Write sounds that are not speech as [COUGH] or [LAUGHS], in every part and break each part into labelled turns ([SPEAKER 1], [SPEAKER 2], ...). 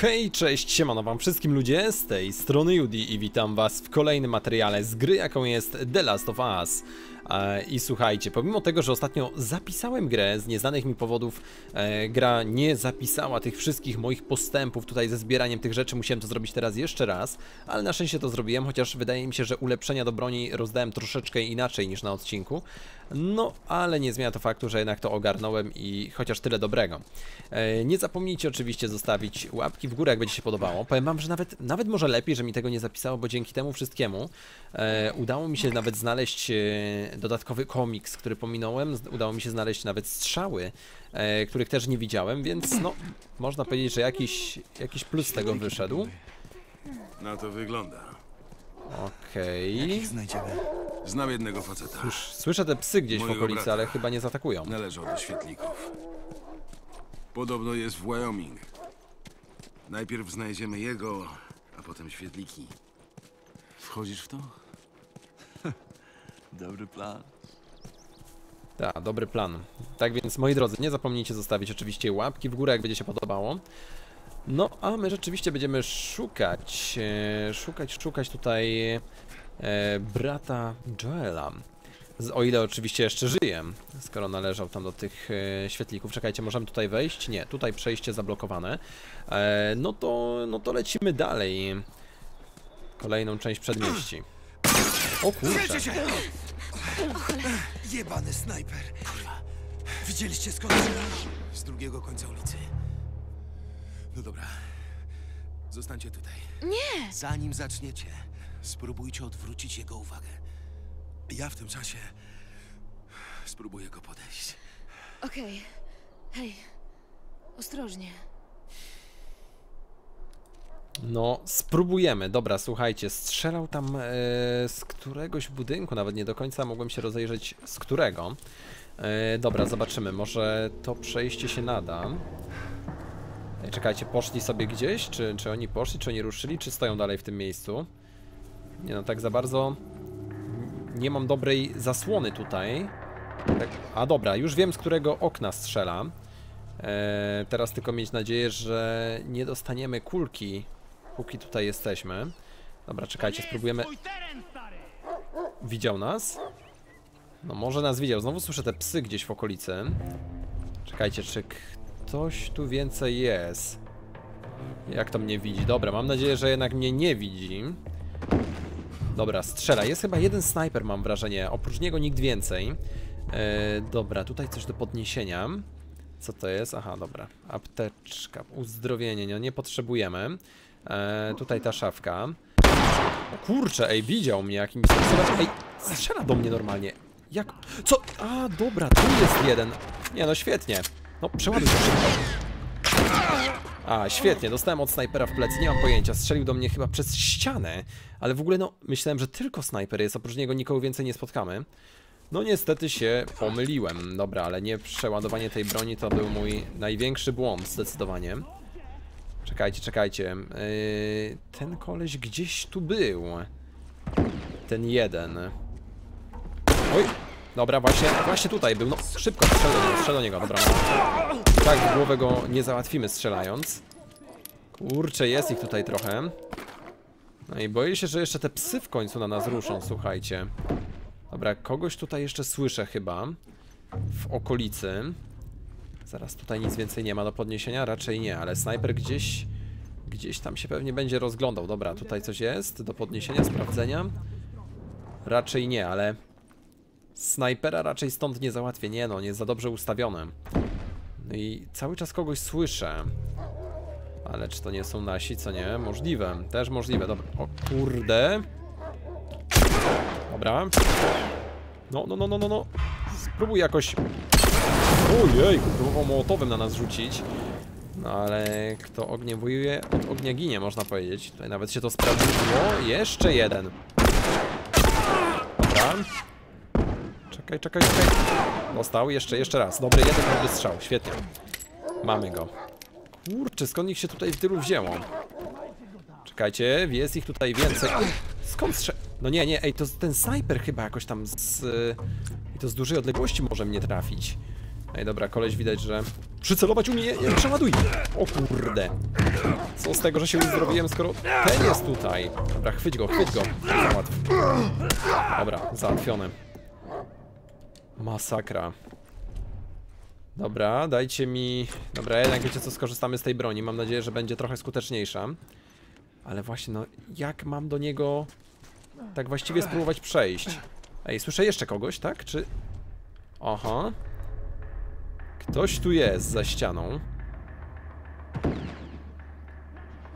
[SPEAKER 1] Hej, cześć, siemano wam wszystkim ludzie, z tej strony Judy i witam was w kolejnym materiale z gry, jaką jest The Last of Us. I słuchajcie, pomimo tego, że ostatnio zapisałem grę, z nieznanych mi powodów e, gra nie zapisała tych wszystkich moich postępów tutaj ze zbieraniem tych rzeczy, musiałem to zrobić teraz jeszcze raz, ale na szczęście to zrobiłem, chociaż wydaje mi się, że ulepszenia do broni rozdałem troszeczkę inaczej niż na odcinku. No, ale nie zmienia to faktu, że jednak to ogarnąłem i chociaż tyle dobrego. E, nie zapomnijcie oczywiście zostawić łapki w górę, jak będzie się podobało. Powiem wam, że nawet, nawet może lepiej, że mi tego nie zapisało, bo dzięki temu wszystkiemu e, udało mi się nawet znaleźć dodatkowy komiks, który pominąłem. Udało mi się znaleźć nawet strzały, e, których też nie widziałem, więc no, można powiedzieć, że jakiś, jakiś plus z tego wyszedł.
[SPEAKER 2] Na to wygląda.
[SPEAKER 1] Okej.
[SPEAKER 3] znajdziemy?
[SPEAKER 2] Znam jednego faceta.
[SPEAKER 1] Już słyszę te psy gdzieś w
[SPEAKER 2] Mojego
[SPEAKER 1] okolicy,
[SPEAKER 2] brata.
[SPEAKER 1] ale chyba nie zaatakują.
[SPEAKER 2] Należał do świetlików. Podobno jest w Wyoming. Najpierw znajdziemy jego, a potem świetliki. Wchodzisz w to? [LAUGHS]
[SPEAKER 3] Dobry plan.
[SPEAKER 1] Tak, dobry plan. Tak więc, moi drodzy, nie zapomnijcie zostawić oczywiście łapki w górę, jak będzie się podobało. No, a my rzeczywiście będziemy szukać, e, szukać, szukać tutaj e, brata Joela. O ile oczywiście jeszcze żyje, skoro należał tam do tych e, świetlików. Czekajcie, możemy tutaj wejść? Nie, tutaj przejście zablokowane. E, no, to, no to lecimy dalej. Kolejną część przedmieści. O kurczę.
[SPEAKER 3] się! Jebany snajper. Kurwa. Widzieliście skąd?
[SPEAKER 2] Z drugiego końca ulicy. No dobra. Zostańcie tutaj.
[SPEAKER 4] Nie!
[SPEAKER 2] Zanim zaczniecie, spróbujcie odwrócić jego uwagę. Ja w tym czasie spróbuję go podejść.
[SPEAKER 4] Okej. Hej. Ostrożnie.
[SPEAKER 1] No, spróbujemy. Dobra, słuchajcie, strzelał tam e, z któregoś budynku, nawet nie do końca mogłem się rozejrzeć z którego. E, dobra, zobaczymy, może to przejście się nada. Ej, czekajcie, poszli sobie gdzieś? Czy, czy oni poszli, czy oni ruszyli, czy stoją dalej w tym miejscu? Nie no, tak za bardzo nie mam dobrej zasłony tutaj. Tak, a dobra, już wiem z którego okna strzela. E, teraz tylko mieć nadzieję, że nie dostaniemy kulki, póki tutaj jesteśmy. Dobra, czekajcie, spróbujemy. Widział nas? No może nas widział. Znowu słyszę te psy gdzieś w okolicy. Czekajcie, czy ktoś tu więcej jest? Jak to mnie widzi? Dobra, mam nadzieję, że jednak mnie nie widzi. Dobra, strzela. Jest chyba jeden snajper, mam wrażenie. Oprócz niego nikt więcej. E, dobra, tutaj coś do podniesienia. Co to jest? Aha, dobra. Apteczka, uzdrowienie, no nie potrzebujemy. E, tutaj ta szafka. O kurczę, ej, widział mnie jakimś... Ej, strzela do mnie normalnie. Jak? Co? A, dobra, tu jest jeden. Nie, no świetnie. No, przeładuj to szybko. A, świetnie, dostałem od snajpera w plecy, nie mam pojęcia, strzelił do mnie chyba przez ścianę, ale w ogóle no, myślałem, że tylko snajper jest, oprócz niego nikogo więcej nie spotkamy. No niestety się pomyliłem, dobra, ale nie przeładowanie tej broni to był mój największy błąd, zdecydowanie. Czekajcie, czekajcie, yy, ten koleś gdzieś tu był. Ten jeden. Oj, dobra, właśnie, właśnie tutaj był, no szybko, strzel do niego, strzel do niego, dobra. Tak, w głowę go nie załatwimy strzelając. Kurczę, jest ich tutaj trochę. No i boję się, że jeszcze te psy w końcu na nas ruszą, słuchajcie. Dobra, kogoś tutaj jeszcze słyszę chyba. W okolicy. Zaraz tutaj nic więcej nie ma do podniesienia, raczej nie, ale snajper gdzieś... Gdzieś tam się pewnie będzie rozglądał. Dobra, tutaj coś jest do podniesienia, sprawdzenia. Raczej nie, ale... Snajpera raczej stąd nie załatwię. Nie no, nie jest za dobrze ustawiony. No i cały czas kogoś słyszę. Ale czy to nie są nasi, co nie? Możliwe, też możliwe. Dobra, o kurde. Dobra. No, no, no, no, no, no. Spróbuj jakoś... Ojej, próbował mołotowym na nas rzucić. No ale kto ogniem wojuje, od ognia ginie, można powiedzieć. Tutaj nawet się to sprawdziło. Jeszcze jeden. Dobra. Czekaj, czekaj, czekaj. Dostał, jeszcze, jeszcze raz. Dobry, jeden dobry strzał, świetnie. Mamy go. Kurczę, skąd ich się tutaj w tylu wzięło? Czekajcie, jest ich tutaj więcej. Skąd strze... No nie, nie, ej, to ten snajper chyba jakoś tam z... I to z dużej odległości może mnie trafić. Ej, dobra, koleś widać, że Przycelować umie, nie, nie przeładuj! O kurde. Co z tego, że się uzdrowiłem, skoro ten jest tutaj? Dobra, chwyć go, chwyć go. Załatw. Dobra, załatwione. Masakra. Dobra, dajcie mi... Dobra, jednak wiecie co, skorzystamy z tej broni. Mam nadzieję, że będzie trochę skuteczniejsza. Ale właśnie, no, jak mam do niego tak właściwie spróbować przejść? Ej, słyszę jeszcze kogoś, tak? Czy... Aha. Ktoś tu jest za ścianą.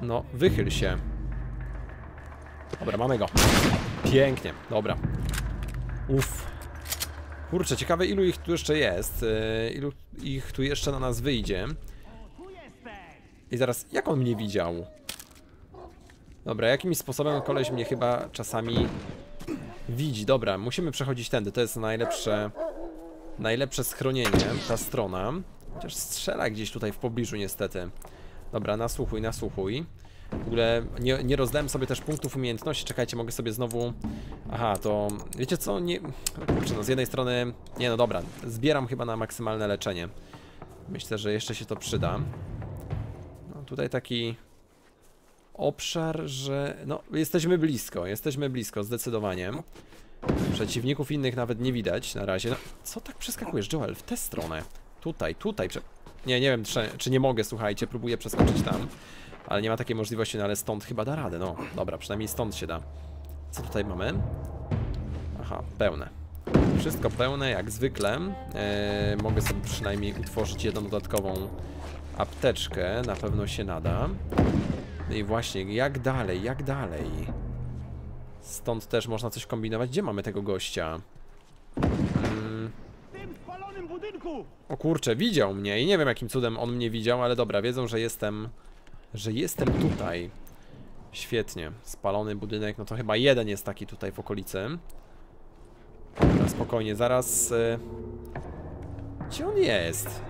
[SPEAKER 1] No, wychyl się. Dobra, mamy go. Pięknie, dobra. Uff. Kurczę, ciekawe ilu ich tu jeszcze jest. Yy, ilu ich tu jeszcze na nas wyjdzie. I zaraz, jak on mnie widział? Dobra, jakimś sposobem koleś mnie chyba czasami widzi. Dobra, musimy przechodzić tędy. To jest najlepsze najlepsze schronienie, ta strona. Chociaż strzela gdzieś tutaj w pobliżu niestety. Dobra, nasłuchuj, nasłuchuj. W ogóle nie, nie rozdałem sobie też punktów umiejętności. Czekajcie, mogę sobie znowu... Aha, to... Wiecie co? Nie... Kurczę, no z jednej strony... Nie, no dobra. Zbieram chyba na maksymalne leczenie. Myślę, że jeszcze się to przyda. No tutaj taki... Obszar, że... No, jesteśmy blisko, jesteśmy blisko, zdecydowanie. Przeciwników innych nawet nie widać na razie. No, co tak przeskakujesz, Joel? W tę stronę. Tutaj, tutaj. Nie, nie wiem, czy, czy nie mogę, słuchajcie. Próbuję przeskoczyć tam. Ale nie ma takiej możliwości, no ale stąd chyba da radę. No, dobra, przynajmniej stąd się da. Co tutaj mamy? Aha, pełne. Wszystko pełne, jak zwykle. Eee, mogę sobie przynajmniej utworzyć jedną dodatkową apteczkę. Na pewno się nada. No i właśnie, jak dalej, jak dalej? Stąd też można coś kombinować. Gdzie mamy tego gościa? Mm. O kurczę, widział mnie i nie wiem jakim cudem on mnie widział, ale dobra, wiedzą, że jestem... Że jestem tutaj. Świetnie. Spalony budynek, no to chyba jeden jest taki tutaj w okolicy. Dobra, spokojnie, zaraz... Y... Gdzie on jest?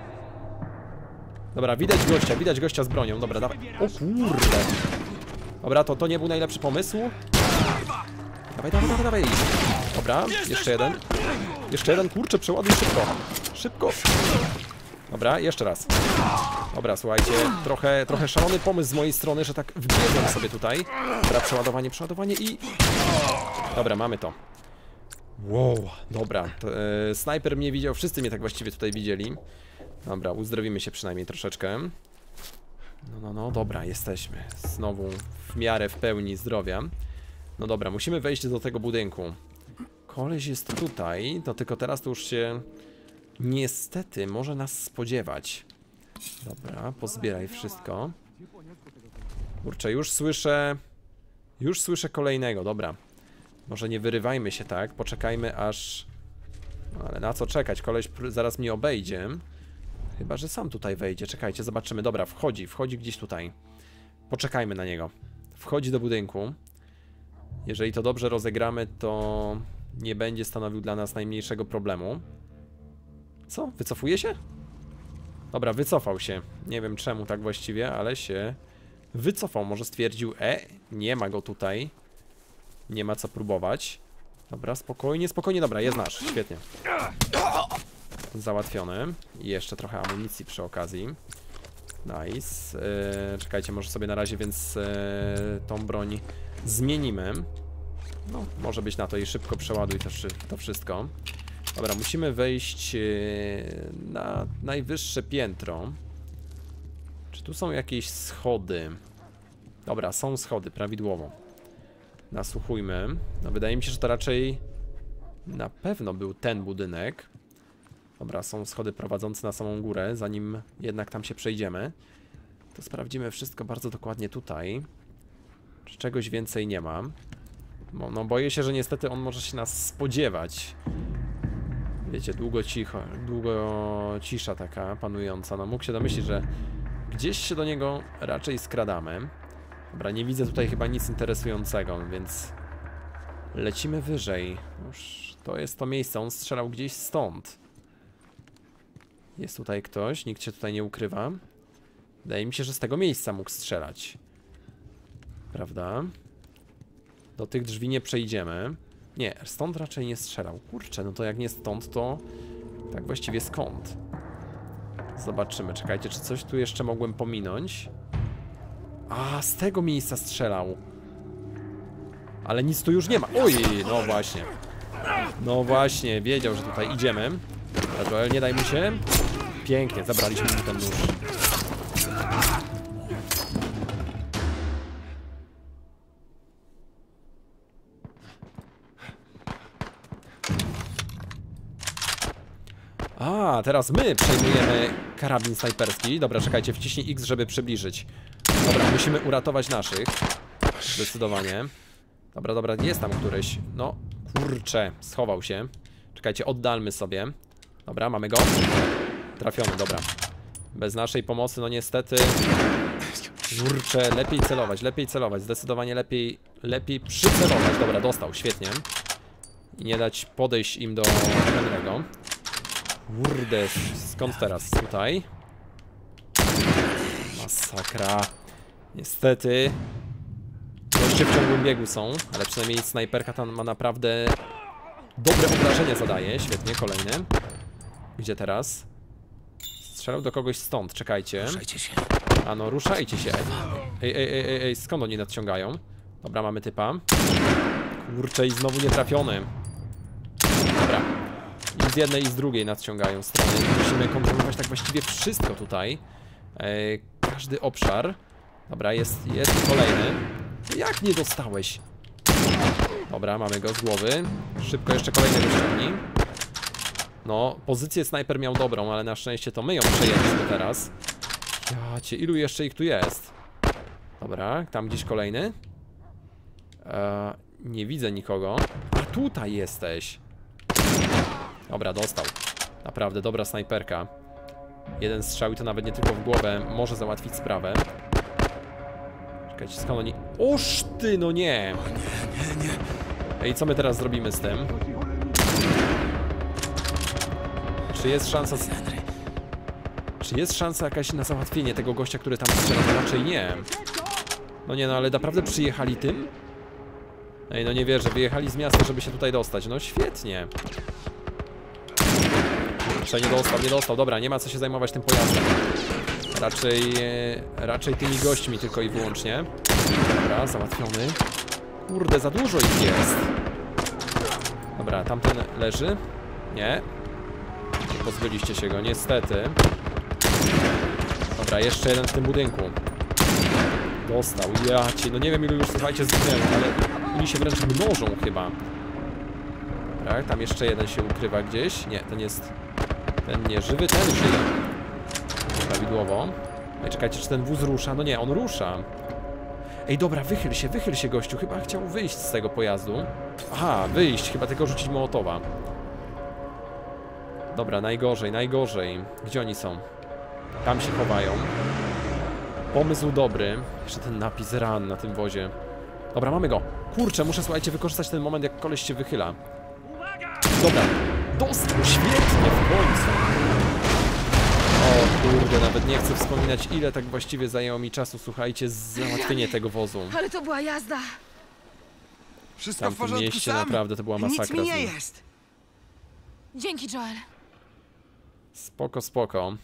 [SPEAKER 1] Dobra, widać gościa, widać gościa z bronią. Dobra, dawaj. O kurde. Dobra, to, to nie był najlepszy pomysł. Dawaj, dawaj, dawaj, dawaj. Dobra, jeszcze jeden. Jeszcze jeden, kurczę, przeładuj szybko. Szybko. Dobra, jeszcze raz. Dobra, słuchajcie, trochę, trochę szalony pomysł z mojej strony, że tak wbiegłem sobie tutaj. Dobra, przeładowanie, przeładowanie i... Dobra, mamy to. Wow, dobra. To, e, snajper mnie widział, wszyscy mnie tak właściwie tutaj widzieli. Dobra, uzdrowimy się przynajmniej troszeczkę. No, no, no, dobra, jesteśmy. Znowu w miarę w pełni zdrowia. No dobra, musimy wejść do tego budynku. Koleś jest tutaj, no tylko teraz to już się niestety może nas spodziewać. Dobra, pozbieraj wszystko. Kurczę, już słyszę... Już słyszę kolejnego, dobra. Może nie wyrywajmy się tak, poczekajmy aż... Ale na co czekać? Koleś zaraz mi obejdzie. Chyba, że sam tutaj wejdzie. Czekajcie, zobaczymy. Dobra, wchodzi, wchodzi gdzieś tutaj. Poczekajmy na niego. Wchodzi do budynku. Jeżeli to dobrze rozegramy, to nie będzie stanowił dla nas najmniejszego problemu. Co? Wycofuje się? Dobra, wycofał się. Nie wiem czemu tak właściwie, ale się wycofał. Może stwierdził, e, nie ma go tutaj. Nie ma co próbować. Dobra, spokojnie, spokojnie. Dobra, jest nasz. Świetnie. Załatwiony. I jeszcze trochę amunicji przy okazji. Nice. Yy, czekajcie, może sobie na razie więc yy, tą broń zmienimy. No, może być na to i szybko przeładuj to, wszystko. Dobra, musimy wejść yy, na najwyższe piętro. Czy tu są jakieś schody? Dobra, są schody, prawidłowo. Nasłuchujmy. No, wydaje mi się, że to raczej na pewno był ten budynek. Dobra, są schody prowadzące na samą górę, zanim jednak tam się przejdziemy. To sprawdzimy wszystko bardzo dokładnie tutaj. Czegoś więcej nie ma. Bo, no boję się, że niestety on może się nas spodziewać. Wiecie, długo cicho, długo cisza taka panująca. No mógł się domyślić, że gdzieś się do niego raczej skradamy. Dobra, nie widzę tutaj chyba nic interesującego, więc lecimy wyżej. Już to jest to miejsce, on strzelał gdzieś stąd. Jest tutaj ktoś, nikt się tutaj nie ukrywa. Wydaje mi się, że z tego miejsca mógł strzelać. Prawda? Do tych drzwi nie przejdziemy. Nie, stąd raczej nie strzelał. Kurczę, no to jak nie stąd, to tak właściwie skąd? Zobaczymy, czekajcie, czy coś tu jeszcze mogłem pominąć? A, z tego miejsca strzelał. Ale nic tu już nie ma. Oj, no właśnie. No właśnie, wiedział, że tutaj idziemy. Joel, nie daj mu się. Pięknie, zabraliśmy mu ten nóż. A, teraz my przejmujemy karabin snajperski. Dobra, czekajcie, wciśnij X, żeby przybliżyć. Dobra, musimy uratować naszych. Zdecydowanie. Dobra, dobra, jest tam któryś. No, kurczę, schował się. Czekajcie, oddalmy sobie. Dobra, mamy go. Trafiony, dobra. Bez naszej pomocy, no niestety... Kurczę, lepiej celować, lepiej celować. Zdecydowanie lepiej, lepiej przycelować. Dobra, dostał, świetnie. I nie dać podejść im do Henry'ego. Kurde, skąd teraz? Tutaj. Masakra. Niestety. Goście w ciągłym biegu są, ale przynajmniej snajperka tam ma naprawdę dobre obrażenia zadaje. Świetnie, kolejny. Gdzie teraz? Strzelał do kogoś stąd, czekajcie.
[SPEAKER 3] Ruszajcie się.
[SPEAKER 1] A no, ruszajcie się. Ej, ej, ej, ej, ej, skąd oni nadciągają? Dobra, mamy typa. Kurczę, i znowu nie trafiony. Dobra. I z jednej i z drugiej nadciągają strony. Musimy kontrolować tak właściwie wszystko tutaj. E, każdy obszar. Dobra, jest, jest kolejny. Jak nie dostałeś? Dobra, mamy go z głowy. Szybko jeszcze kolejnego ściągnij. No, pozycję snajper miał dobrą, ale na szczęście to my ją przejęliśmy teraz. Ja cię, ilu jeszcze ich tu jest? Dobra, tam gdzieś kolejny. E, nie widzę nikogo. A tutaj jesteś. Dobra, dostał. Naprawdę dobra snajperka. Jeden strzał i to nawet nie tylko w głowę może załatwić sprawę. Czekajcie, skąd oni... Oż ty, no nie! Ej, co my teraz zrobimy z tym? Czy jest szansa... Czy jest szansa jakaś na załatwienie tego gościa, który tam strzela? No raczej nie. No nie, no ale naprawdę przyjechali tym? Ej, no nie wierzę, wyjechali z miasta, żeby się tutaj dostać. No świetnie. Jeszcze nie dostał, nie dostał. Dobra, nie ma co się zajmować tym pojazdem. Raczej, e, raczej tymi gośćmi tylko i wyłącznie. Dobra, załatwiony. Kurde, za dużo ich jest. Dobra, tamten leży. Nie. Nie pozbyliście się go, niestety. Dobra, jeszcze jeden w tym budynku. Dostał, ja cię, no nie wiem ilu już słuchajcie zginęło, ale oni się wręcz mnożą chyba. Tak, tam jeszcze jeden się ukrywa gdzieś. Nie, ten jest... Ten nie żywy, ten żyje. Prawidłowo. Ej, czekajcie, czy ten wóz rusza? No nie, on rusza. Ej, dobra, wychyl się, wychyl się gościu. Chyba chciał wyjść z tego pojazdu. Aha, wyjść, chyba tylko rzucić mołotowa. Dobra, najgorzej, najgorzej. Gdzie oni są? Tam się chowają. Pomysł dobry. Jeszcze ten napis ran na tym wozie. Dobra, mamy go. Kurczę, muszę, słuchajcie, wykorzystać ten moment, jak koleś się wychyla. Dobra, dostał świetnie w końcu. O kurde, nawet nie chcę wspominać, ile tak właściwie zajęło mi czasu, słuchajcie, załatwienie tego wozu.
[SPEAKER 4] Ale to była jazda.
[SPEAKER 3] Wszystko
[SPEAKER 1] Tam
[SPEAKER 3] w porządku
[SPEAKER 1] mieście
[SPEAKER 3] sam?
[SPEAKER 1] naprawdę to była
[SPEAKER 3] Nic
[SPEAKER 1] masakra
[SPEAKER 3] mi
[SPEAKER 1] z
[SPEAKER 3] nie jest.
[SPEAKER 4] Dzięki, Joel.
[SPEAKER 1] Spoko, spoko.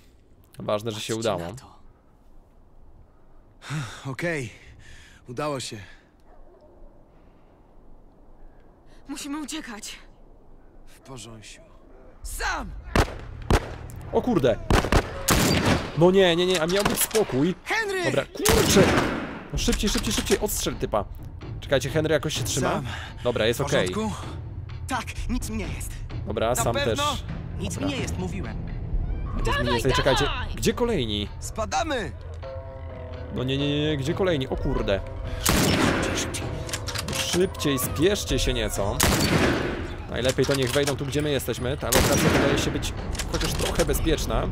[SPEAKER 1] Ważne, że się
[SPEAKER 3] Patrzcie
[SPEAKER 1] udało.
[SPEAKER 3] to. Okej, udało się.
[SPEAKER 4] Musimy uciekać.
[SPEAKER 3] W porządku. Sam!
[SPEAKER 1] O kurde! No nie, nie, nie, a miał być spokój.
[SPEAKER 3] Henry!
[SPEAKER 1] Dobra, kurczę! No szybciej, szybciej, szybciej, odstrzel typa. Czekajcie, Henry jakoś się trzyma?
[SPEAKER 3] Sam.
[SPEAKER 1] Dobra, jest okej.
[SPEAKER 3] porządku?
[SPEAKER 5] Tak, nic mi nie jest.
[SPEAKER 1] Dobra,
[SPEAKER 3] Na
[SPEAKER 1] sam
[SPEAKER 3] pewno?
[SPEAKER 1] też.
[SPEAKER 5] Nic
[SPEAKER 1] Dobra.
[SPEAKER 5] mi nie jest, mówiłem.
[SPEAKER 1] To jest mniej więcej, czekajcie. Gdzie kolejni?
[SPEAKER 3] Spadamy!
[SPEAKER 1] No nie, nie, nie, nie, gdzie kolejni? O kurde. Szybciej, spieszcie się nieco. Najlepiej to niech wejdą tu, gdzie my jesteśmy. Ta lokacja wydaje się być chociaż trochę bezpieczna.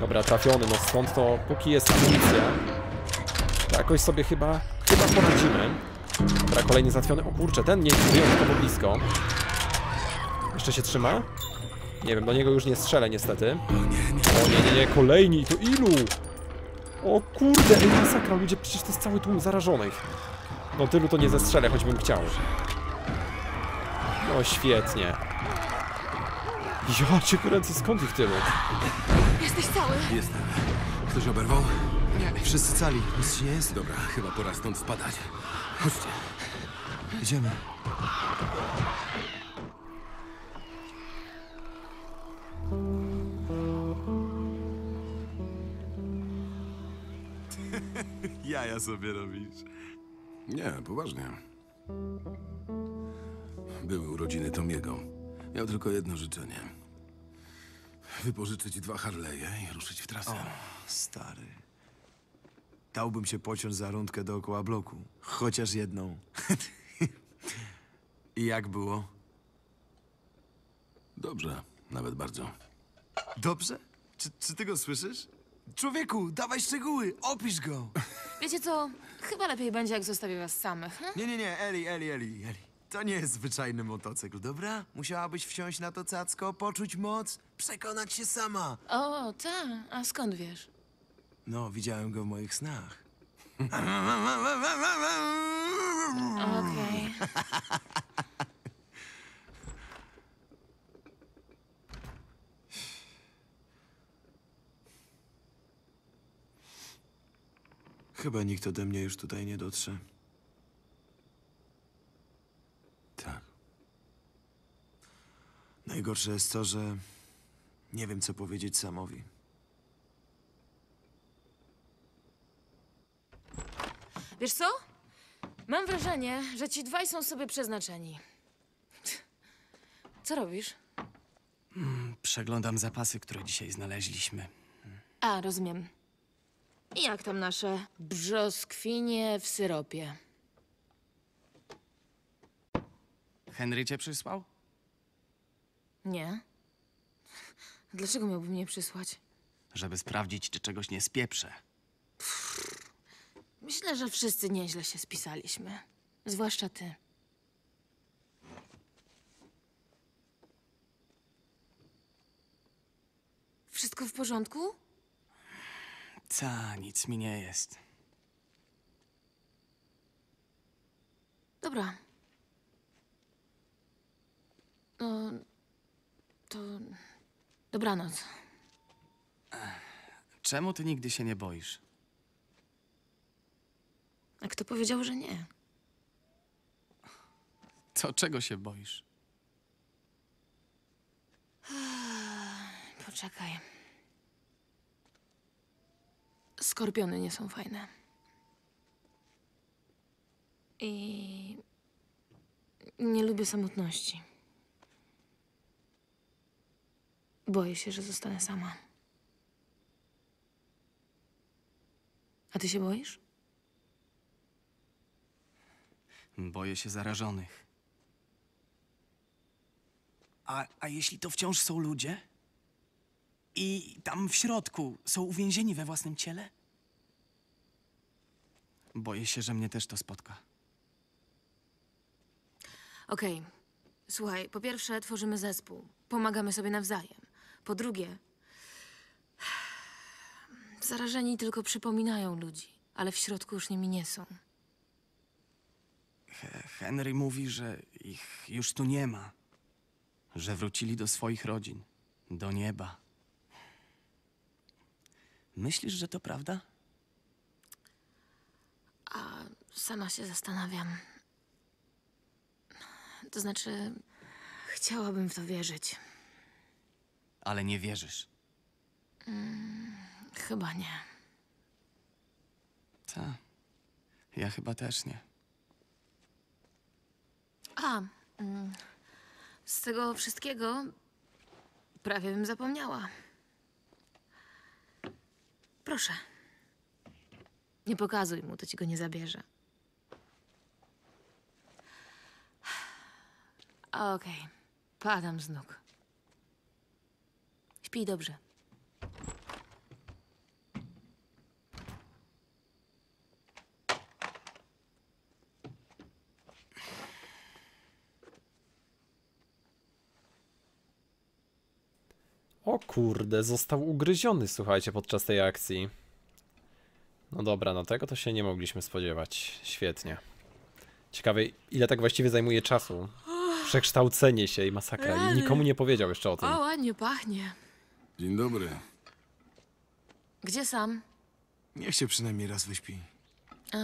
[SPEAKER 1] Dobra, trafiony, no stąd to póki jest amunicja. To jakoś sobie chyba, chyba poradzimy. Dobra, kolejny zatwiony. O kurczę, ten nie wyjątkowo blisko. Jeszcze się trzyma? Nie wiem, do niego już nie strzelę niestety. O nie, nie, nie, kolejni, to ilu? O kurde, ej, masakra, ludzie, przecież to jest cały tłum zarażonych. No tylu to nie zestrzelę, choćbym chciał. No świetnie. Ja cię kręcę, skąd ich tylu?
[SPEAKER 4] Jesteś cały?
[SPEAKER 2] Jestem. Ktoś oberwał?
[SPEAKER 3] Nie, wszyscy cali. Nic ci nie jest?
[SPEAKER 2] Dobra, chyba pora stąd spadać. Chodźcie.
[SPEAKER 3] Idziemy. [LAUGHS] Jaja sobie robisz.
[SPEAKER 2] Nie, poważnie. Były urodziny Tomiego. Miał tylko jedno życzenie. Wypożyczyć dwa Harley'e i ruszyć w trasę.
[SPEAKER 3] Stary. Dałbym się pociąć za rundkę dookoła bloku. Chociaż jedną. [LAUGHS] I jak było?
[SPEAKER 2] Dobrze, nawet bardzo.
[SPEAKER 3] Dobrze? Czy, czy ty go słyszysz? Człowieku, dawaj szczegóły, opisz go.
[SPEAKER 4] Wiecie co? Chyba lepiej będzie, jak zostawię was samych. hm?
[SPEAKER 3] Nie, nie, nie, Eli, Eli, Eli, Eli. To nie jest zwyczajny motocykl, dobra? Musiałabyś wsiąść na to cacko, poczuć moc, przekonać się sama.
[SPEAKER 4] O, tak. A skąd wiesz?
[SPEAKER 3] No, widziałem go w moich snach.
[SPEAKER 4] Okej.
[SPEAKER 3] Chyba nikt ode mnie już tutaj nie dotrze. Najgorsze jest to, że nie wiem, co powiedzieć Samowi.
[SPEAKER 4] Wiesz co? Mam wrażenie, że ci dwaj są sobie przeznaczeni. Co robisz?
[SPEAKER 5] Przeglądam zapasy, które dzisiaj znaleźliśmy.
[SPEAKER 4] A, rozumiem. I jak tam nasze brzoskwinie w syropie?
[SPEAKER 5] Henry cię przysłał?
[SPEAKER 4] Nie. Dlaczego miałby mnie przysłać?
[SPEAKER 5] Żeby sprawdzić, czy czegoś nie spieprzę.
[SPEAKER 4] Myślę, że wszyscy nieźle się spisaliśmy. Zwłaszcza ty. Wszystko w porządku?
[SPEAKER 5] Ca, nic mi nie jest.
[SPEAKER 4] Dobra. No, to dobranoc.
[SPEAKER 5] Czemu ty nigdy się nie boisz?
[SPEAKER 4] A kto powiedział, że nie?
[SPEAKER 5] To czego się boisz?
[SPEAKER 4] Poczekaj. Skorpiony nie są fajne. I nie lubię samotności. Boję się, że zostanę sama. A ty się boisz?
[SPEAKER 5] Boję się zarażonych. A, a jeśli to wciąż są ludzie? I tam w środku są uwięzieni we własnym ciele? Boję się, że mnie też to spotka.
[SPEAKER 4] Okej. Słuchaj, po pierwsze tworzymy zespół. Pomagamy sobie nawzajem. Po drugie, zarażeni tylko przypominają ludzi, ale w środku już nimi nie są.
[SPEAKER 5] He- Henry mówi, że ich już tu nie ma. Że wrócili do swoich rodzin, do nieba. Myślisz, że to prawda?
[SPEAKER 4] Sama się zastanawiam. To znaczy, chciałabym w to wierzyć.
[SPEAKER 5] Ale nie wierzysz.
[SPEAKER 4] Chyba nie.
[SPEAKER 5] Ta. Ja chyba też nie.
[SPEAKER 4] A, mm, z tego wszystkiego prawie bym zapomniała. Proszę. Nie pokazuj mu, to ci go nie zabierze. Okej, padam z nóg. Śpij dobrze.
[SPEAKER 1] O kurde, został ugryziony, słuchajcie, podczas tej akcji. No dobra, no tego to się nie mogliśmy spodziewać. Świetnie. Ciekawe, ile tak właściwie zajmuje czasu. Przekształcenie się i masakra. I nikomu nie powiedział jeszcze o tym.
[SPEAKER 4] O, ładnie pachnie.
[SPEAKER 2] Dzień dobry.
[SPEAKER 4] Gdzie sam?
[SPEAKER 3] Niech się przynajmniej raz wyśpi.
[SPEAKER 4] A,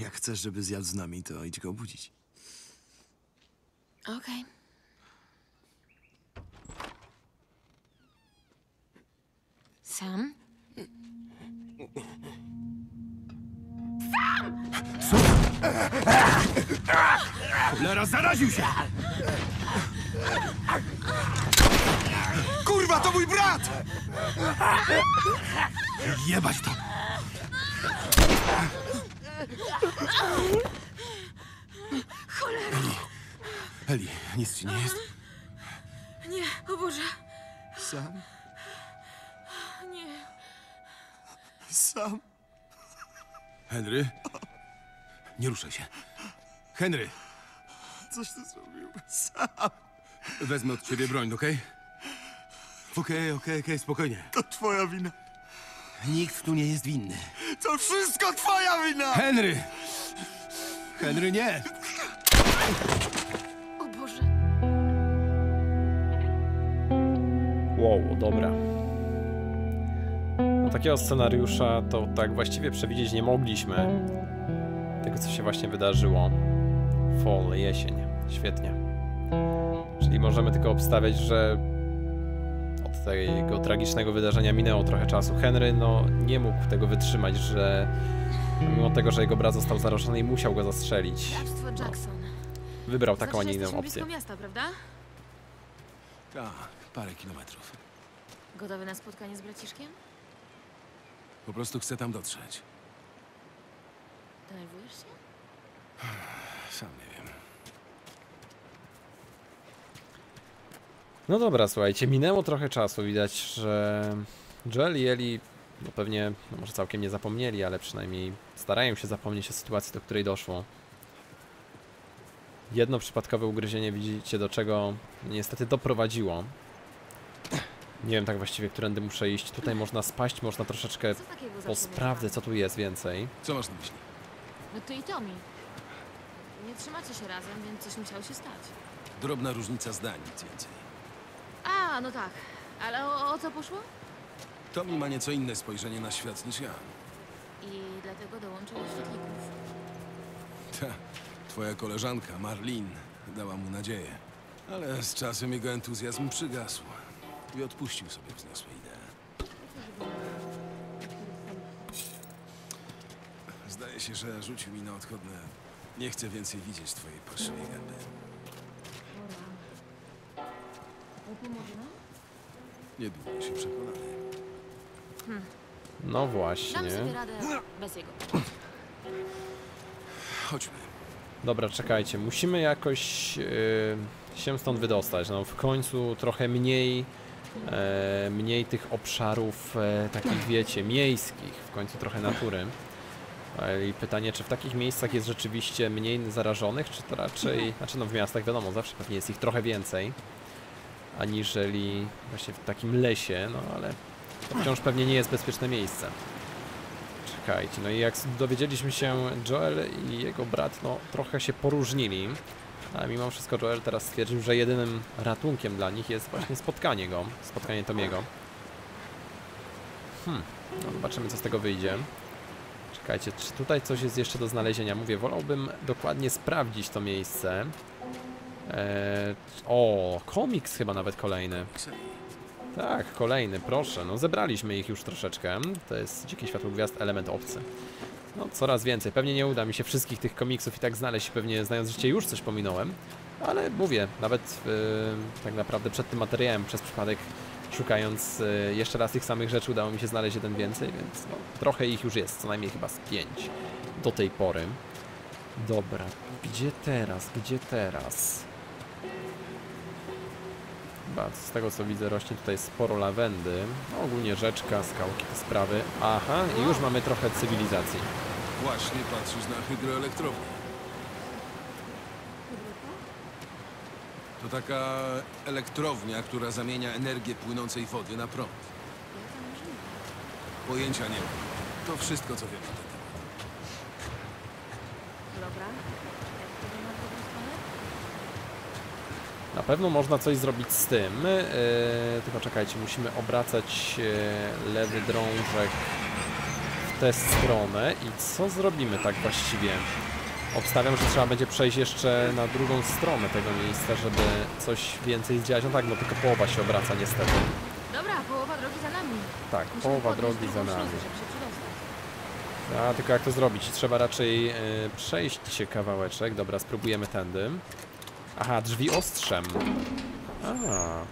[SPEAKER 3] Jak chcesz, żeby zjadł z nami, to idź go obudzić.
[SPEAKER 4] okej. Sam?
[SPEAKER 2] Cholera, zaraził się!
[SPEAKER 3] Kurwa, to mój brat!
[SPEAKER 2] Jebać to! Cholera! Eli, Eli, nic ci nie jest?
[SPEAKER 4] Nie, o Boże,
[SPEAKER 3] Sam?
[SPEAKER 4] nie.
[SPEAKER 3] Sam?
[SPEAKER 2] Henry? Nie ruszaj się. Henry,
[SPEAKER 3] Coś ty zrobił. Sam!
[SPEAKER 2] wezmę od ciebie broń, okej? Okej, okej, okej, spokojnie.
[SPEAKER 3] To twoja wina.
[SPEAKER 2] Nikt tu nie jest winny.
[SPEAKER 3] To wszystko twoja wina!
[SPEAKER 2] Henry! Henry, nie!
[SPEAKER 4] O Boże.
[SPEAKER 1] Wow, dobra. No takiego scenariusza to tak właściwie przewidzieć nie mogliśmy. Tego, co się właśnie wydarzyło. Fall, jesień. Świetnie. Czyli możemy tylko obstawiać, że tego tragicznego wydarzenia minęło trochę czasu. Henry, no, nie mógł tego wytrzymać, że mimo tego, że jego brat został zarażony i musiał go zastrzelić,
[SPEAKER 4] Jackson.
[SPEAKER 1] wybrał taką, a nie inną opcję.
[SPEAKER 4] miasta, prawda?
[SPEAKER 2] Tak, parę kilometrów.
[SPEAKER 4] Gotowy na spotkanie z braciszkiem?
[SPEAKER 2] Po prostu chcę tam dotrzeć.
[SPEAKER 4] Denerwujesz się?
[SPEAKER 2] Sam nie wiem.
[SPEAKER 1] No dobra, słuchajcie, minęło trochę czasu. Widać, że Joel i Eli no pewnie, no może całkiem nie zapomnieli, ale przynajmniej starają się zapomnieć o sytuacji, do której doszło. Jedno przypadkowe ugryzienie, widzicie, do czego niestety doprowadziło. Nie wiem tak właściwie, którędy muszę iść. Tutaj można spaść, można troszeczkę
[SPEAKER 4] Co takiego zawsze
[SPEAKER 1] posprawdzę, co tu jest więcej.
[SPEAKER 2] Co masz na myśli?
[SPEAKER 4] No ty i Tommy. Nie trzymacie się razem, więc coś musiało się stać.
[SPEAKER 2] Drobna różnica zdań, nic więcej.
[SPEAKER 4] A, no tak. Ale o, o co poszło?
[SPEAKER 2] Tommy ma nieco inne spojrzenie na świat niż ja.
[SPEAKER 4] I dlatego dołączył do świetlików.
[SPEAKER 2] Ta, twoja koleżanka, Marlin, dała mu nadzieję. Ale z czasem jego entuzjazm przygasł i odpuścił sobie wzniosłe idee. Zdaje się, że rzucił mi na odchodne. Nie chcę więcej widzieć twojej parszywej gęby. Niedługo się przekonamy.
[SPEAKER 1] No właśnie.
[SPEAKER 4] Dam sobie radę bez jego.
[SPEAKER 2] Chodźmy.
[SPEAKER 1] Dobra, czekajcie, musimy jakoś yy, się stąd wydostać. No w końcu trochę mniej, e, mniej tych obszarów e, takich wiecie, miejskich, w końcu trochę natury. E, I pytanie, czy w takich miejscach jest rzeczywiście mniej zarażonych, czy to raczej, znaczy no w miastach wiadomo, zawsze pewnie jest ich trochę więcej, aniżeli właśnie w takim lesie, no ale to wciąż pewnie nie jest bezpieczne miejsce. Czekajcie, no i jak dowiedzieliśmy się, Joel i jego brat, no trochę się poróżnili, ale mimo wszystko Joel teraz stwierdził, że jedynym ratunkiem dla nich jest właśnie spotkanie go, spotkanie Tomiego. Hmm, no zobaczymy co z tego wyjdzie. Czekajcie, czy tutaj coś jest jeszcze do znalezienia? Mówię, wolałbym dokładnie sprawdzić to miejsce. Eee, o, komiks chyba nawet kolejny. Tak, kolejny, proszę. No zebraliśmy ich już troszeczkę. To jest Dzikie Światło Gwiazd, element obcy. No coraz więcej. Pewnie nie uda mi się wszystkich tych komiksów i tak znaleźć. Pewnie znając życie już coś pominąłem. Ale mówię, nawet yy, tak naprawdę przed tym materiałem przez przypadek szukając yy, jeszcze raz tych samych rzeczy udało mi się znaleźć jeden więcej, więc no, trochę ich już jest, co najmniej chyba z pięć do tej pory. Dobra, gdzie teraz, gdzie teraz? Chyba z tego co widzę rośnie tutaj sporo lawendy. No, ogólnie rzeczka, skałki, te sprawy. Aha, i już mamy trochę cywilizacji.
[SPEAKER 2] Właśnie patrzysz na hydroelektrownię. To taka elektrownia, która zamienia energię płynącej wody na prąd. Pojęcia nie mam. To wszystko, co wiem na ten temat.
[SPEAKER 4] Dobra. Jak to ma w drugą stronę?
[SPEAKER 1] Na pewno można coś zrobić z tym, yy, tylko czekajcie, musimy obracać yy, lewy drążek w tę stronę i co zrobimy tak właściwie? Obstawiam, że trzeba będzie przejść jeszcze na drugą stronę tego miejsca, żeby coś więcej zdziałać. No tak, no tylko połowa się obraca niestety.
[SPEAKER 4] Dobra, połowa drogi za nami.
[SPEAKER 1] Tak,
[SPEAKER 4] Musimy
[SPEAKER 1] połowa drogi za nami. A tylko jak to zrobić? Trzeba raczej e, przejść się kawałeczek. Dobra, spróbujemy tędy. Aha, drzwi ostrzem. A,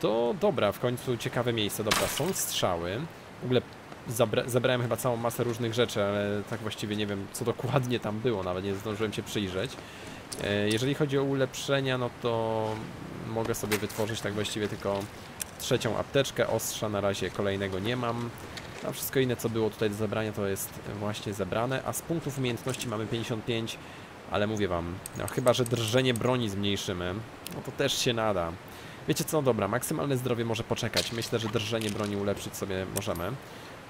[SPEAKER 1] to dobra, w końcu ciekawe miejsce. Dobra, są strzały. W ogóle zabra zebrałem chyba całą masę różnych rzeczy, ale tak właściwie nie wiem, co dokładnie tam było. Nawet nie zdążyłem się przyjrzeć. E, jeżeli chodzi o ulepszenia, no to mogę sobie wytworzyć tak właściwie tylko trzecią apteczkę. Ostrza na razie kolejnego nie mam. A wszystko inne, co było tutaj do zebrania, to jest właśnie zebrane. A z punktów umiejętności mamy 55, ale mówię wam, no chyba, że drżenie broni zmniejszymy, no to też się nada. Wiecie co, dobra, maksymalne zdrowie może poczekać. Myślę, że drżenie broni ulepszyć sobie możemy.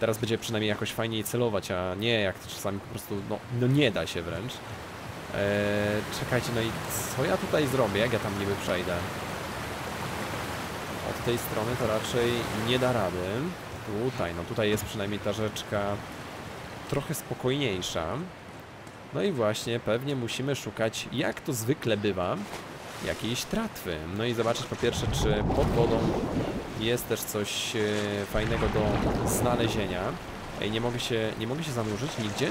[SPEAKER 1] Teraz będzie przynajmniej jakoś fajniej celować, a nie jak to czasami po prostu, no, no nie da się wręcz. Eee, czekajcie, no i co ja tutaj zrobię, jak ja tam niby przejdę? Od tej strony to raczej nie da rady. Tutaj, no tutaj jest przynajmniej ta rzeczka trochę spokojniejsza. No i właśnie pewnie musimy szukać, jak to zwykle bywa, jakiejś tratwy. No i zobaczyć po pierwsze, czy pod wodą jest też coś e, fajnego do znalezienia. Ej, nie mogę się, nie mogę się zanurzyć nigdzie?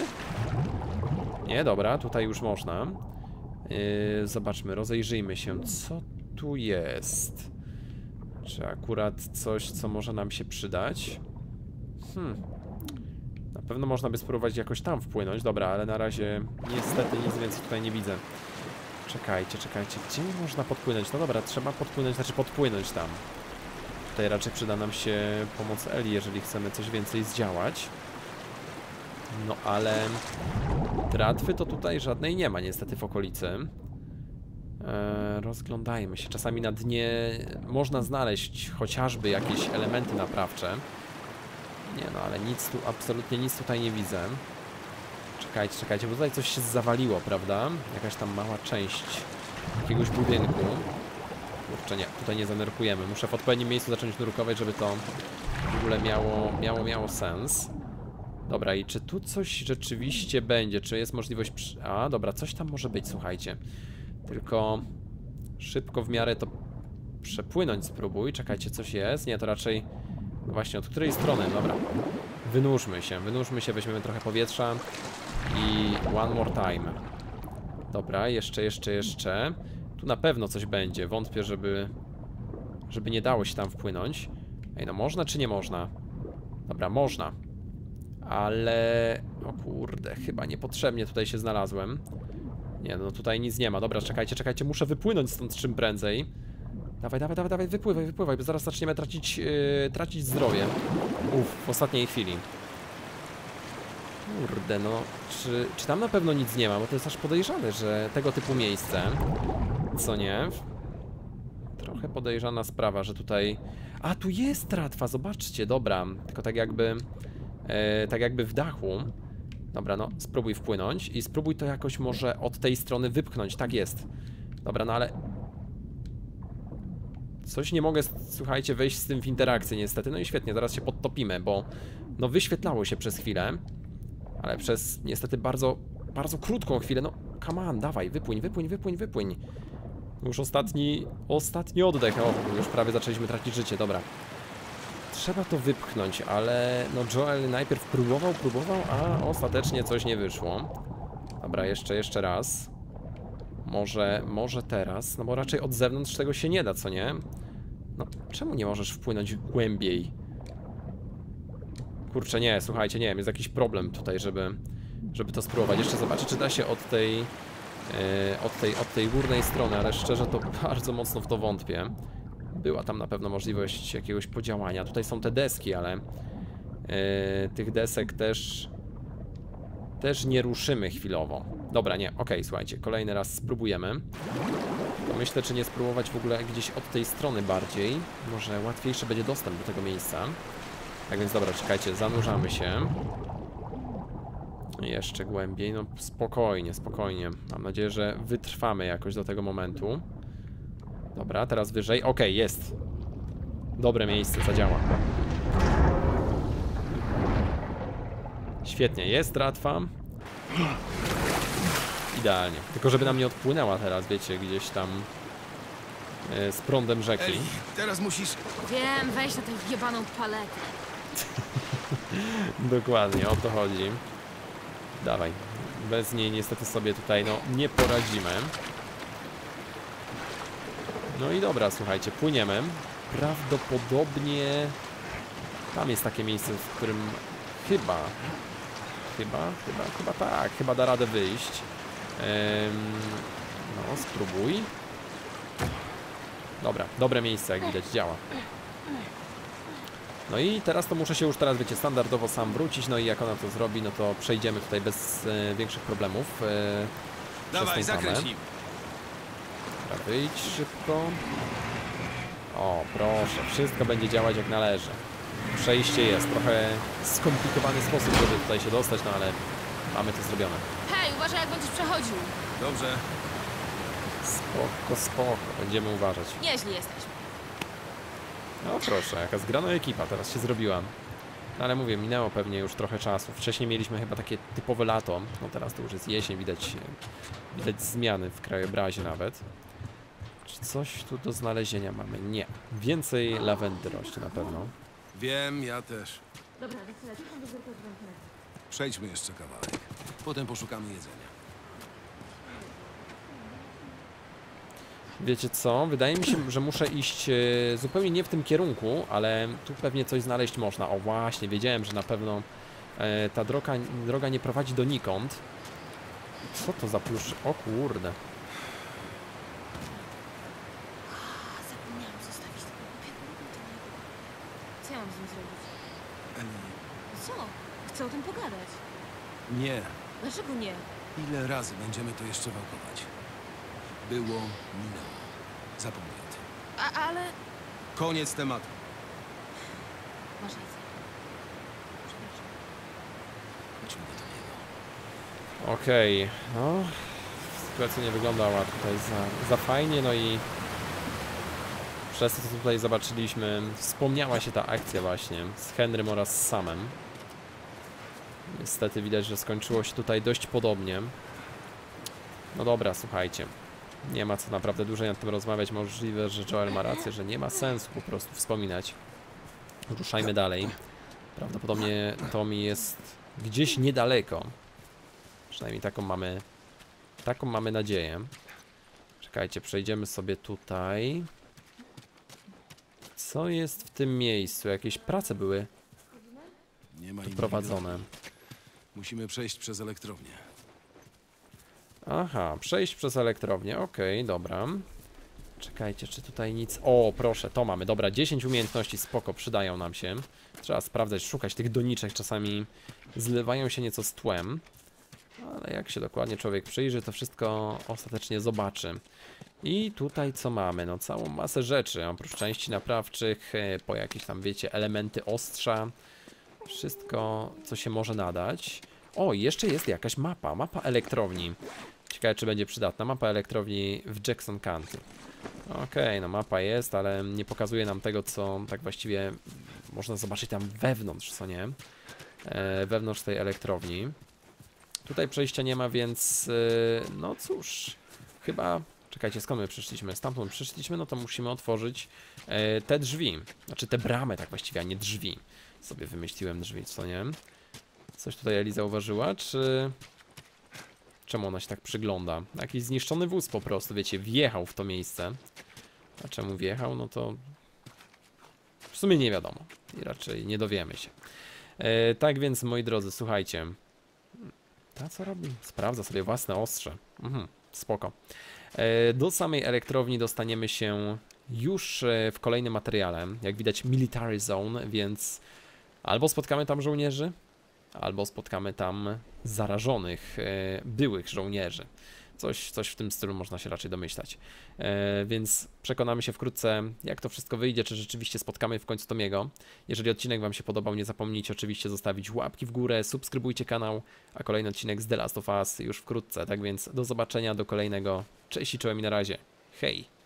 [SPEAKER 1] Nie, dobra, tutaj już można. Yy, zobaczmy, rozejrzyjmy się, co tu jest. Czy akurat coś, co może nam się przydać? Hmm. Na pewno można by spróbować jakoś tam wpłynąć. Dobra, ale na razie niestety nic więcej tutaj nie widzę. Czekajcie, czekajcie. Gdzie można podpłynąć? No dobra, trzeba podpłynąć, znaczy podpłynąć tam. Tutaj raczej przyda nam się pomoc Eli, jeżeli chcemy coś więcej zdziałać. No ale... Tratwy to tutaj żadnej nie ma niestety w okolicy. E, rozglądajmy się. Czasami na dnie można znaleźć chociażby jakieś elementy naprawcze. Nie no, ale nic tu, absolutnie nic tutaj nie widzę. Czekajcie, czekajcie, bo tutaj coś się zawaliło, prawda? Jakaś tam mała część jakiegoś budynku. Kurczę, nie, tutaj nie zanurkujemy. Muszę w odpowiednim miejscu zacząć nurkować, żeby to w ogóle miało, miało, miało sens. Dobra, i czy tu coś rzeczywiście będzie? Czy jest możliwość... Przy... A, dobra, coś tam może być, słuchajcie. Tylko szybko w miarę to przepłynąć spróbuj. Czekajcie, coś jest? Nie, to raczej... Właśnie, od której strony? Dobra. Wynurzmy się, wynurzmy się, weźmiemy trochę powietrza i one more time. Dobra, jeszcze, jeszcze, jeszcze. Tu na pewno coś będzie. Wątpię, żeby... Żeby nie dało się tam wpłynąć. Ej, no można czy nie można? Dobra, można. Ale... O kurde, chyba niepotrzebnie tutaj się znalazłem. Nie, no tutaj nic nie ma. Dobra, czekajcie, czekajcie, muszę wypłynąć stąd czym prędzej. Dawaj, dawaj, dawaj, dawaj, wypływaj, wypływaj, bo zaraz zaczniemy tracić, yy, tracić zdrowie. Uff, w ostatniej chwili. Kurde, no, czy, czy tam na pewno nic nie ma? Bo to jest aż podejrzane, że tego typu miejsce, co nie? Trochę podejrzana sprawa, że tutaj... A, tu jest tratwa, zobaczcie, dobra. Tylko tak jakby... E, tak jakby w dachu. Dobra, no, spróbuj wpłynąć i spróbuj to jakoś może od tej strony wypchnąć. Tak jest. Dobra, no ale... Coś nie mogę, słuchajcie, wejść z tym w interakcję niestety. No i świetnie, zaraz się podtopimy, bo... No wyświetlało się przez chwilę. Ale przez niestety bardzo, bardzo krótką chwilę. No, come on, dawaj, wypłyń, wypłyń, wypłyń, wypłyń. Już ostatni, ostatni oddech. O, już prawie zaczęliśmy tracić życie, dobra. Trzeba to wypchnąć, ale no Joel najpierw próbował, próbował, a ostatecznie coś nie wyszło. Dobra, jeszcze, jeszcze raz. Może, może teraz, no bo raczej od zewnątrz tego się nie da, co nie? No, czemu nie możesz wpłynąć głębiej? Kurczę, nie, słuchajcie, nie wiem, jest jakiś problem tutaj, żeby, żeby to spróbować. Jeszcze zobaczę, czy da się od tej, e, od tej, od tej górnej strony, ale szczerze to [LAUGHS] bardzo mocno w to wątpię. Była tam na pewno możliwość jakiegoś podziałania. Tutaj są te deski, ale e, tych desek też też nie ruszymy chwilowo. Dobra, nie, okej, słuchajcie, kolejny raz spróbujemy. To myślę, czy nie spróbować w ogóle gdzieś od tej strony bardziej. Może łatwiejszy będzie dostęp do tego miejsca. Tak więc dobra, czekajcie, zanurzamy się. Jeszcze głębiej, no spokojnie, spokojnie. Mam nadzieję, że wytrwamy jakoś do tego momentu. Dobra, teraz wyżej. Okej, jest. Dobre miejsce, zadziała. Świetnie, jest tratwa. Idealnie. Tylko żeby nam nie odpłynęła teraz, wiecie, gdzieś tam e, z prądem rzeki.
[SPEAKER 2] Eli, teraz musisz...
[SPEAKER 4] Wiem, weź na tę jebaną paletę. [LAUGHS]
[SPEAKER 1] Dokładnie, o to chodzi. Dawaj. Bez niej niestety sobie tutaj no nie poradzimy. No i dobra, słuchajcie, płyniemy. Prawdopodobnie tam jest takie miejsce, w którym chyba, chyba, chyba, chyba tak, chyba da radę wyjść. No, spróbuj. Dobra, dobre miejsce, jak widać, działa. No i teraz to muszę się już teraz, wiecie, standardowo sam wrócić, no i jak ona to zrobi, no to przejdziemy tutaj bez e, większych problemów. E,
[SPEAKER 2] Dawaj, zakręć nim.
[SPEAKER 1] Dobra, wyjdź szybko. O, proszę, wszystko będzie działać jak należy. Przejście jest, trochę skomplikowany sposób, żeby tutaj się dostać, no ale mamy to zrobione.
[SPEAKER 4] Uważaj jak będziesz przechodził.
[SPEAKER 2] Dobrze.
[SPEAKER 1] Spoko, spoko, będziemy uważać.
[SPEAKER 4] Nieźli jesteś.
[SPEAKER 1] No proszę, jaka zgrana ekipa teraz się zrobiła. No ale mówię, minęło pewnie już trochę czasu. Wcześniej mieliśmy chyba takie typowe lato, no teraz to już jest jesień, widać, widać zmiany w krajobrazie nawet. Czy coś tu do znalezienia mamy? Nie. Więcej lawendy rośnie na pewno.
[SPEAKER 2] Wiem, ja też.
[SPEAKER 4] Dobra, Wexela, cicho do zerka
[SPEAKER 2] Przejdźmy jeszcze kawałek. Potem poszukamy jedzenia.
[SPEAKER 1] Wiecie co? Wydaje mi się, że muszę iść e, zupełnie nie w tym kierunku, ale tu pewnie coś znaleźć można. O właśnie, wiedziałem, że na pewno e, ta droga, droga nie prowadzi donikąd. Co to za plusz? O kurde.
[SPEAKER 4] Zapomniałam zostawić tego głupiego robota. Co ja mam z nim zrobić?
[SPEAKER 2] Eli,
[SPEAKER 4] Co? Chcę o tym pogadać.
[SPEAKER 2] Nie.
[SPEAKER 4] Dlaczego nie?
[SPEAKER 2] Ile razy będziemy to jeszcze wałkować? Było, minęło. Zapomnij o tym.
[SPEAKER 4] A, ale...
[SPEAKER 2] Koniec tematu.
[SPEAKER 4] Masz rację. Przepraszam.
[SPEAKER 2] Chodźmy do Tomiego.
[SPEAKER 1] Okej, no. Sytuacja nie wyglądała tutaj za, za fajnie, no i przez to, co tutaj zobaczyliśmy, wspomniała się ta akcja właśnie z Henrym oraz z Samem. Niestety widać, że skończyło się tutaj dość podobnie. No dobra, słuchajcie. Nie ma co naprawdę dłużej nad tym rozmawiać. Możliwe, że Joel ma rację, że nie ma sensu po prostu wspominać. Ruszajmy dalej. Prawdopodobnie Tommy jest gdzieś niedaleko. Przynajmniej taką mamy, taką mamy nadzieję. Czekajcie, przejdziemy sobie tutaj. Co jest w tym miejscu? Jakieś prace były
[SPEAKER 2] Nie ma
[SPEAKER 1] prowadzone.
[SPEAKER 2] Musimy przejść przez elektrownię.
[SPEAKER 1] Aha, przejść przez elektrownię. Okej, dobra. Czekajcie, czy tutaj nic... O, proszę, to mamy. Dobra, 10 umiejętności, spoko, przydają nam się. Trzeba sprawdzać, szukać tych doniczek. Czasami zlewają się nieco z tłem. Ale jak się dokładnie człowiek przyjrzy, to wszystko ostatecznie zobaczy. I tutaj co mamy? No całą masę rzeczy, oprócz części naprawczych, e, po jakieś tam, wiecie, elementy ostrza. Wszystko, co się może nadać. O, jeszcze jest jakaś mapa, mapa elektrowni. Ciekawe, czy będzie przydatna. Mapa elektrowni w Jackson County. Okej, no mapa jest, ale nie pokazuje nam tego, co tak właściwie można zobaczyć tam wewnątrz, co nie? E, wewnątrz tej elektrowni. Tutaj przejścia nie ma, więc e, no cóż, chyba... Czekajcie, skąd my przyszliśmy? Stamtąd przyszliśmy, no to musimy otworzyć e, te drzwi. Znaczy te bramy, tak właściwie, a nie drzwi. Sobie wymyśliłem drzwi, co nie? Coś tutaj Eli zauważyła, czy... Czemu ona się tak przygląda? Jakiś zniszczony wóz po prostu, wiecie, wjechał w to miejsce. A czemu wjechał? No to... W sumie nie wiadomo. I raczej nie dowiemy się. E, tak więc, moi drodzy, słuchajcie. Ta co robi? Sprawdza sobie własne ostrze. Mhm, spoko. E, do samej elektrowni dostaniemy się już e, w kolejnym materiale. Jak widać, Military Zone, więc albo spotkamy tam żołnierzy, albo spotkamy tam zarażonych, e, byłych żołnierzy. Coś, coś w tym stylu można się raczej domyślać. E, więc przekonamy się wkrótce, jak to wszystko wyjdzie, czy rzeczywiście spotkamy w końcu Tomiego. Jeżeli odcinek Wam się podobał, nie zapomnijcie oczywiście zostawić łapki w górę, subskrybujcie kanał, a kolejny odcinek z The Last of Us już wkrótce. Tak więc do zobaczenia, do kolejnego. Cześć i czołem i na razie. Hej!